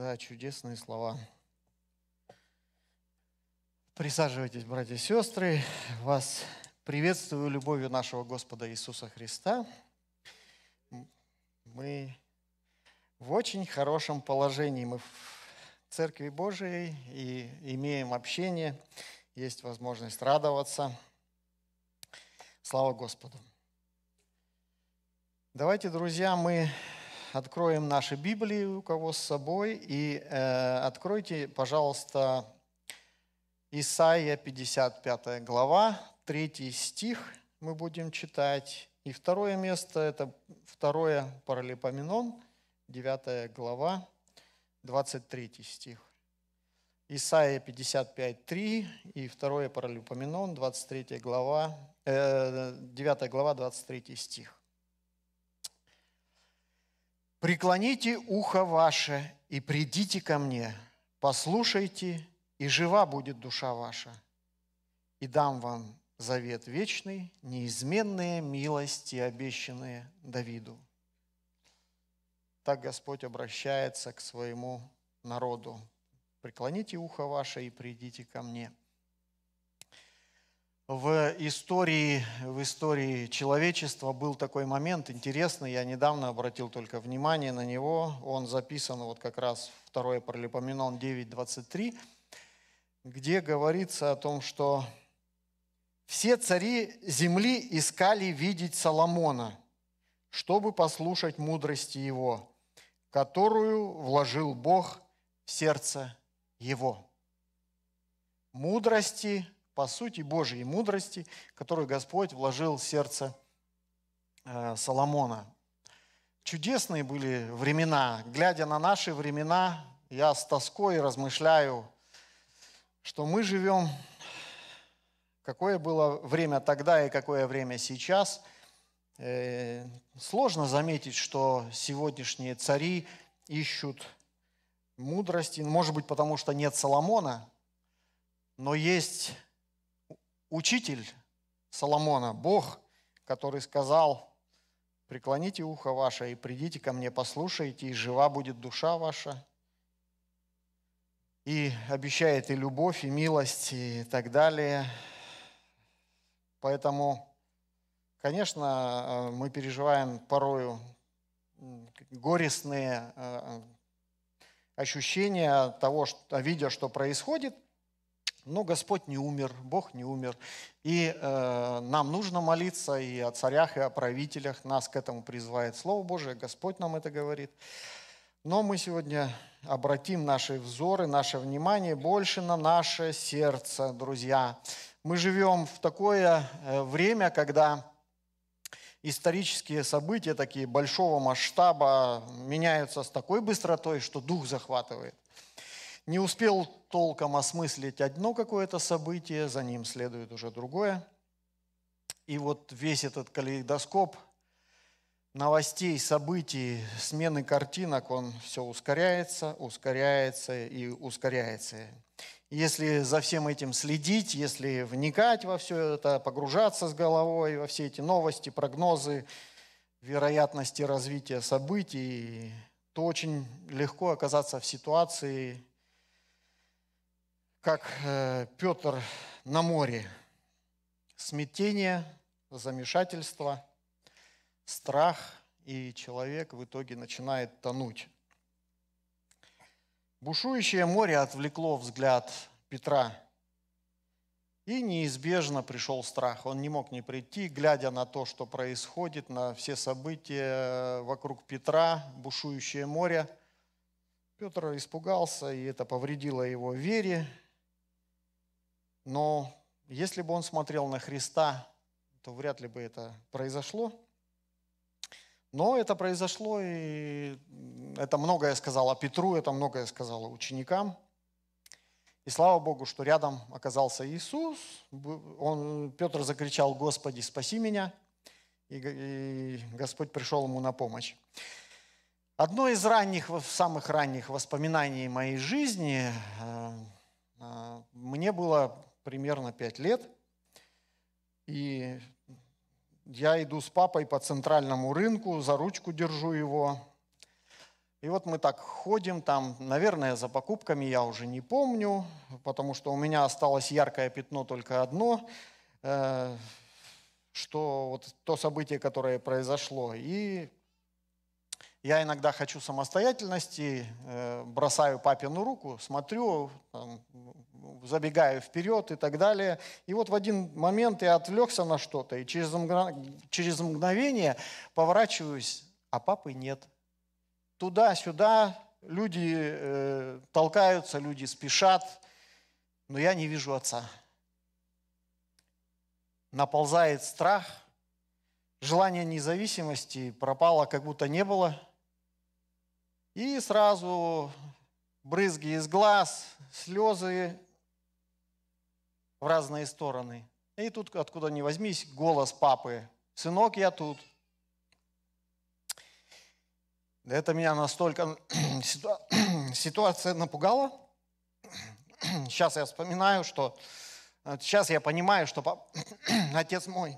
Да, чудесные слова. Присаживайтесь, братья и сестры. Вас приветствую любовью нашего Господа Иисуса Христа. Мы в очень хорошем положении. Мы в Церкви Божией и имеем общение, есть возможность радоваться. Слава Господу. Давайте, друзья, мы откроем наши Библии, у кого с собой, и э, откройте, пожалуйста, Исаия 55 глава, 3 стих мы будем читать. И второе место – это второе Паралипоменон, 9 глава, 23 стих. Исаия 55, 3 и 2 Паралипоменон, 23 глава, э, 9 глава, 23 стих. Преклоните ухо ваше и придите ко мне, послушайте, и жива будет душа ваша, и дам вам завет вечный, неизменные милости, обещанные Давиду. Так Господь обращается к своему народу. Преклоните ухо ваше и придите ко мне – в истории, в истории человечества был такой момент интересный, я недавно обратил только внимание на него, он записан вот как раз 2 Паралипоменон 9.23, где говорится о том, что все цари земли искали видеть Соломона, чтобы послушать мудрости его, которую вложил Бог в сердце его. Мудрости – по сути Божьей мудрости, которую Господь вложил в сердце э, Соломона. Чудесные были времена. Глядя на наши времена, я с тоской размышляю, что мы живем, какое было время тогда и какое время сейчас. Э, сложно заметить, что сегодняшние цари ищут мудрости, может быть, потому что нет Соломона, но есть учитель Соломона, Бог, который сказал, преклоните ухо ваше и придите ко мне, послушайте, и жива будет душа ваша. И обещает и любовь, и милость, и так далее. Поэтому, конечно, мы переживаем порою горестные э, ощущения того, что, видя, что происходит – но Господь не умер, Бог не умер. И э, нам нужно молиться и о царях, и о правителях. Нас к этому призывает Слово Божие, Господь нам это говорит. Но мы сегодня обратим наши взоры, наше внимание больше на наше сердце, друзья. Мы живем в такое э, время, когда исторические события такие большого масштаба меняются с такой быстротой, что дух захватывает не успел толком осмыслить одно какое-то событие, за ним следует уже другое. И вот весь этот калейдоскоп новостей, событий, смены картинок, он все ускоряется, ускоряется и ускоряется. Если за всем этим следить, если вникать во все это, погружаться с головой во все эти новости, прогнозы, вероятности развития событий, то очень легко оказаться в ситуации, как э, Петр на море. Смятение, замешательство, страх, и человек в итоге начинает тонуть. Бушующее море отвлекло взгляд Петра, и неизбежно пришел страх. Он не мог не прийти, глядя на то, что происходит, на все события вокруг Петра, бушующее море. Петр испугался, и это повредило его вере, но если бы он смотрел на Христа, то вряд ли бы это произошло. Но это произошло, и это многое сказала Петру, это многое сказала ученикам. И слава Богу, что рядом оказался Иисус. Он, Петр закричал, Господи, спаси меня. И, Господь пришел ему на помощь. Одно из ранних, самых ранних воспоминаний моей жизни, э, э, мне было примерно 5 лет. И я иду с папой по центральному рынку, за ручку держу его. И вот мы так ходим там, наверное, за покупками я уже не помню, потому что у меня осталось яркое пятно только одно, э, что вот то событие, которое произошло. И я иногда хочу самостоятельности, э, бросаю папину руку, смотрю, там, забегаю вперед и так далее. И вот в один момент я отвлекся на что-то, и через мгновение поворачиваюсь, а папы нет – туда-сюда, люди э, толкаются, люди спешат, но я не вижу отца. Наползает страх, желание независимости пропало, как будто не было. И сразу брызги из глаз, слезы в разные стороны. И тут, откуда ни возьмись, голос папы. «Сынок, я тут». Это меня настолько ситуация напугала. Сейчас я вспоминаю, что сейчас я понимаю, что отец мой,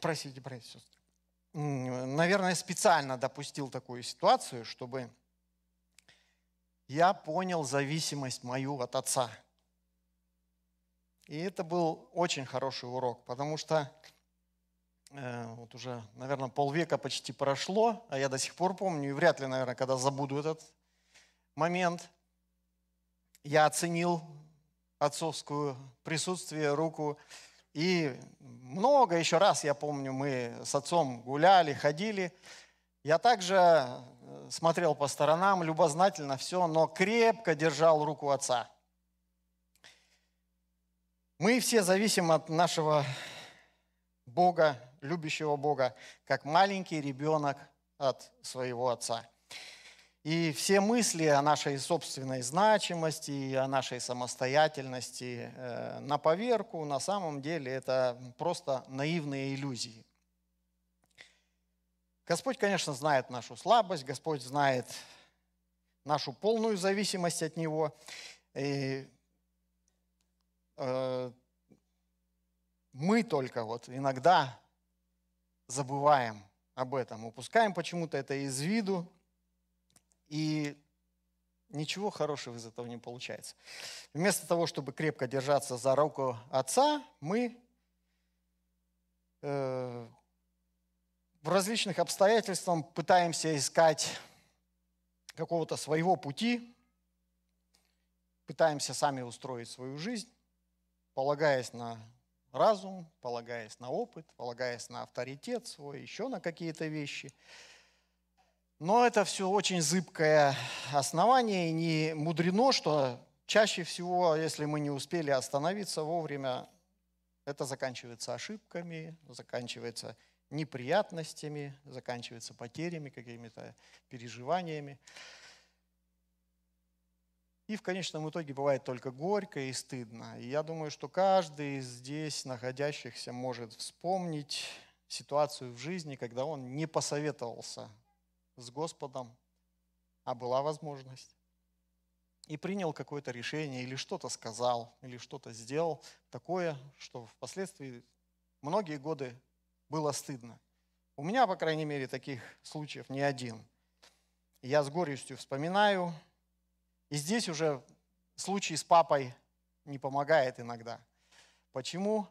простите, простите, наверное, специально допустил такую ситуацию, чтобы я понял зависимость мою от отца. И это был очень хороший урок, потому что Э, вот уже, наверное, полвека почти прошло, а я до сих пор помню, и вряд ли, наверное, когда забуду этот момент, я оценил отцовскую присутствие, руку, и много еще раз, я помню, мы с отцом гуляли, ходили. Я также э, смотрел по сторонам, любознательно все, но крепко держал руку отца. Мы все зависим от нашего Бога, любящего Бога, как маленький ребенок от своего отца. И все мысли о нашей собственной значимости о нашей самостоятельности э, на поверку, на самом деле, это просто наивные иллюзии. Господь, конечно, знает нашу слабость, Господь знает нашу полную зависимость от Него. И, э, мы только вот иногда забываем об этом, упускаем почему-то это из виду, и ничего хорошего из этого не получается. Вместо того, чтобы крепко держаться за руку отца, мы э, в различных обстоятельствах пытаемся искать какого-то своего пути, пытаемся сами устроить свою жизнь, полагаясь на разум, полагаясь на опыт, полагаясь на авторитет свой, еще на какие-то вещи. Но это все очень зыбкое основание, и не мудрено, что чаще всего, если мы не успели остановиться вовремя, это заканчивается ошибками, заканчивается неприятностями, заканчивается потерями, какими-то переживаниями. И в конечном итоге бывает только горько и стыдно. И я думаю, что каждый из здесь находящихся может вспомнить ситуацию в жизни, когда он не посоветовался с Господом, а была возможность. И принял какое-то решение, или что-то сказал, или что-то сделал такое, что впоследствии многие годы было стыдно. У меня, по крайней мере, таких случаев не один. Я с горестью вспоминаю и здесь уже случай с папой не помогает иногда. Почему?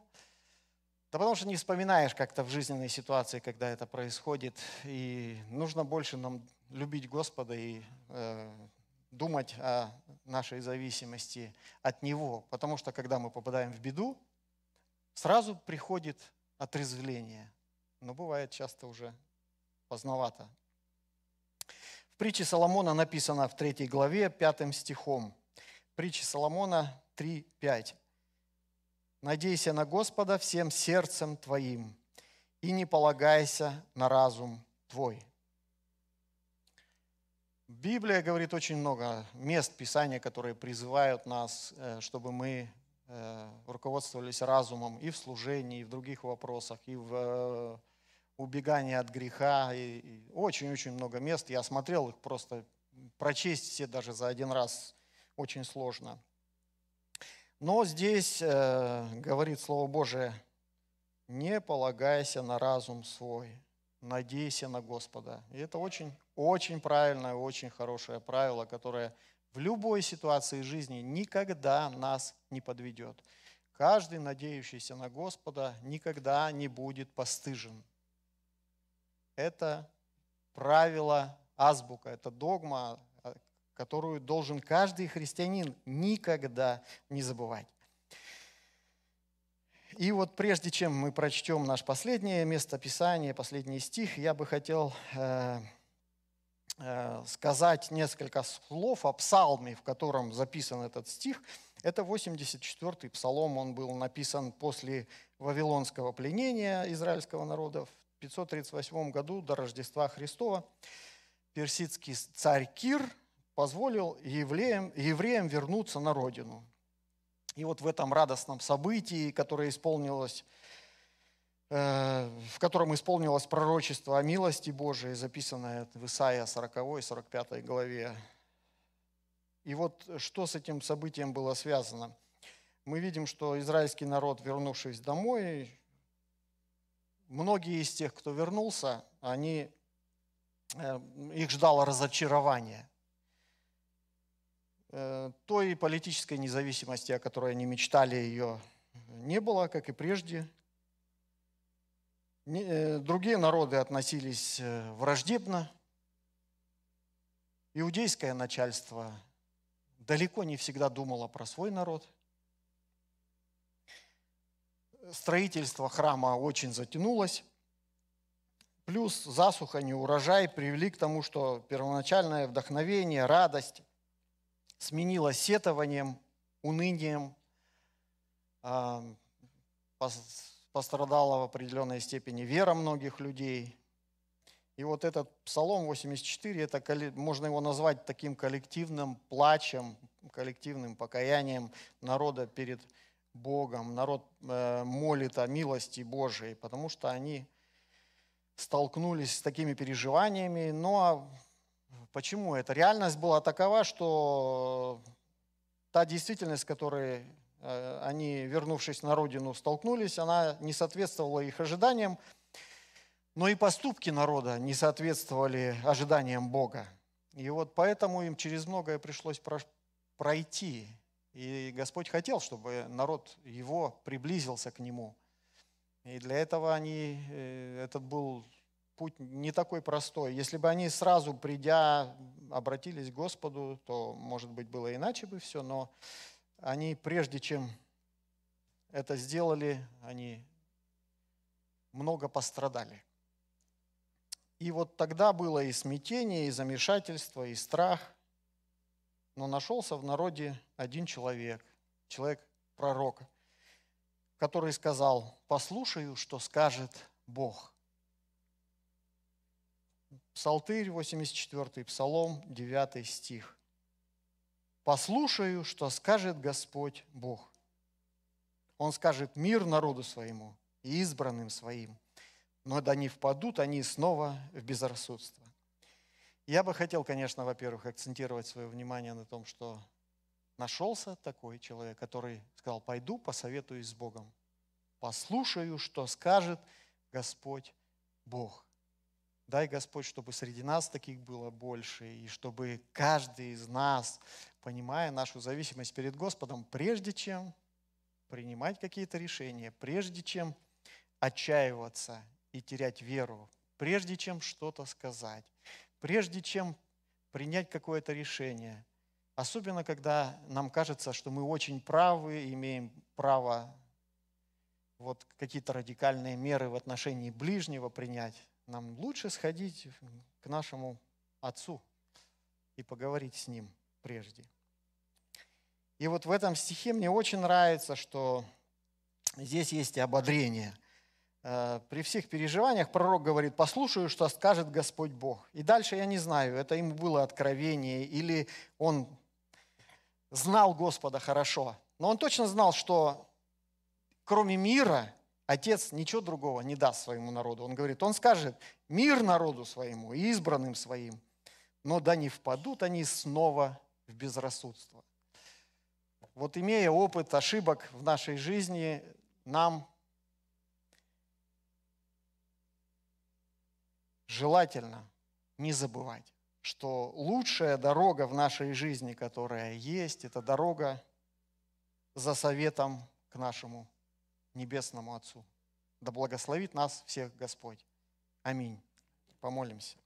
Да потому что не вспоминаешь как-то в жизненной ситуации, когда это происходит. И нужно больше нам любить Господа и э, думать о нашей зависимости от Него. Потому что когда мы попадаем в беду, сразу приходит отрезвление. Но бывает часто уже поздновато. В притче Соломона написано в третьей главе, пятым стихом. Притча Соломона 3.5. «Надейся на Господа всем сердцем твоим, и не полагайся на разум твой». Библия говорит очень много мест Писания, которые призывают нас, э, чтобы мы э, руководствовались разумом и в служении, и в других вопросах, и в э, убегание от греха. Очень-очень много мест. Я смотрел их просто, прочесть все даже за один раз очень сложно. Но здесь э, говорит Слово Божие, не полагайся на разум свой, надейся на Господа. И это очень, очень правильное, очень хорошее правило, которое в любой ситуации жизни никогда нас не подведет. Каждый, надеющийся на Господа, никогда не будет постыжен. Это правило азбука, это догма, которую должен каждый христианин никогда не забывать. И вот прежде чем мы прочтем наш последнее место Писания, последний стих, я бы хотел э, э, сказать несколько слов о псалме, в котором записан этот стих. Это 84-й псалом, он был написан после Вавилонского пленения израильского народа в 538 году до Рождества Христова. Персидский царь Кир позволил евреям, евреям вернуться на родину – и вот в этом радостном событии, которое исполнилось, э, в котором исполнилось пророчество о милости Божией, записанное в Исаия 40 и 45 главе. И вот что с этим событием было связано? Мы видим, что израильский народ, вернувшись домой, многие из тех, кто вернулся, они, э, их ждало разочарование – той политической независимости, о которой они мечтали, ее не было, как и прежде. Э, другие народы относились э, враждебно. Иудейское начальство далеко не всегда думало про свой народ. Строительство храма очень затянулось. Плюс засуха, неурожай привели к тому, что первоначальное вдохновение, радость сменилось сетованием, унынием, а, пострадала в определенной степени вера многих людей. И вот этот Псалом 84, это, можно его назвать таким коллективным плачем, коллективным покаянием народа перед Богом. Народ э, молит о милости Божией, потому что они столкнулись с такими переживаниями. Но ну, а Почему? Эта реальность была такова, что та действительность, с которой э, они, вернувшись на родину, столкнулись, она не соответствовала их ожиданиям, но и поступки народа не соответствовали ожиданиям Бога. И вот поэтому им через многое пришлось пройти. И Господь хотел, чтобы народ его приблизился к нему. И для этого они, э, этот был путь не такой простой. Если бы они сразу, придя, обратились к Господу, то, может быть, было иначе бы все, но они, прежде чем это сделали, они много пострадали. И вот тогда было и смятение, и замешательство, и страх. Но нашелся в народе один человек, человек пророка, который сказал, послушаю, что скажет Бог – Псалтырь, 84 Псалом, 9 стих. «Послушаю, что скажет Господь Бог. Он скажет мир народу своему и избранным своим, но да не впадут они снова в безрассудство». Я бы хотел, конечно, во-первых, акцентировать свое внимание на том, что нашелся такой человек, который сказал, пойду посоветуюсь с Богом, послушаю, что скажет Господь Бог. Дай, Господь, чтобы среди нас таких было больше, и чтобы каждый из нас, понимая нашу зависимость перед Господом, прежде чем принимать какие-то решения, прежде чем отчаиваться и терять веру, прежде чем что-то сказать, прежде чем принять какое-то решение, особенно когда нам кажется, что мы очень правы, имеем право вот какие-то радикальные меры в отношении ближнего принять, нам лучше сходить к нашему Отцу и поговорить с Ним прежде. И вот в этом стихе мне очень нравится, что здесь есть и ободрение. Э, при всех переживаниях пророк говорит, послушаю, что скажет Господь Бог. И дальше я не знаю, это ему было откровение, или он знал Господа хорошо. Но он точно знал, что кроме мира Отец ничего другого не даст своему народу. Он говорит, он скажет мир народу своему и избранным своим, но да не впадут они снова в безрассудство. Вот имея опыт ошибок в нашей жизни, нам желательно не забывать, что лучшая дорога в нашей жизни, которая есть, это дорога за советом к нашему Небесному Отцу. Да благословит нас всех Господь. Аминь. Помолимся.